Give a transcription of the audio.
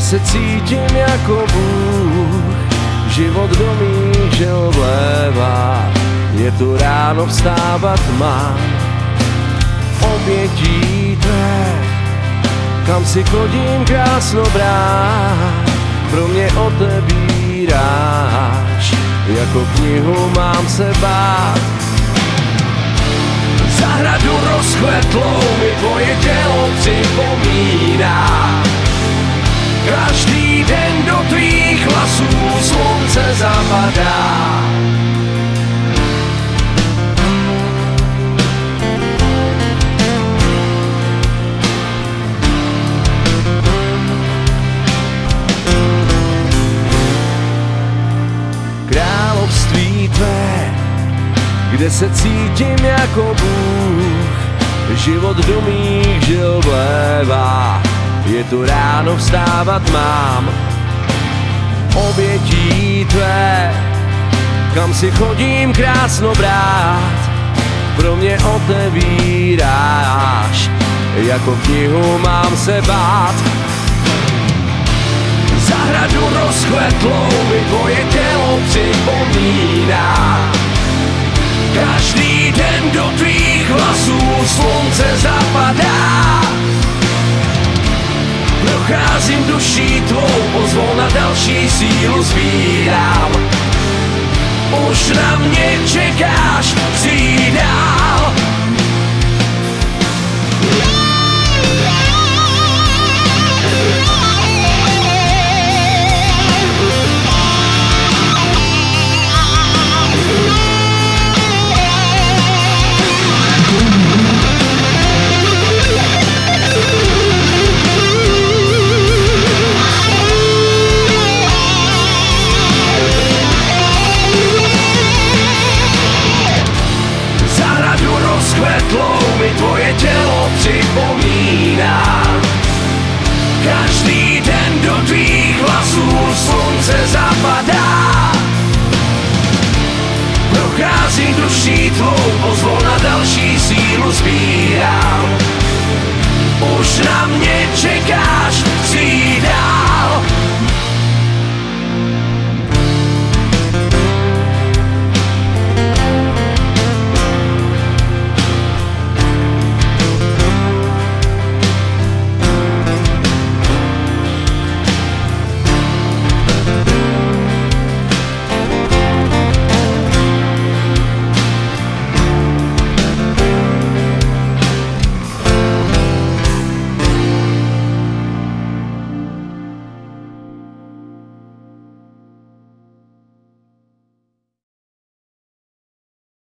se cítím jako Bůh. Život do mých žil vlévá, je tu ráno vstávat má. Obětí tvé, kam si chodím krásno brát, pro mě otebíráš, jako knihu mám se bát. Zahradu rozkvetlou mi tvoje tělo připomíná. Slunce zapadá. Království tvé, kde se cítím jako Bůh, život do mých žil vlévá je tu ráno vstávat mám. Obětí tvé, kam si chodím krásno brát, pro mě otevíráš, jako knihu mám se bát. Zahradu rozkvetlou mi tvoje tělo připomíná, každý den do tvých vlasů slunce zapadá. Procházím duší tvou, sílu sbírám. Už na mě čekáš, přijď dál. Procházím duší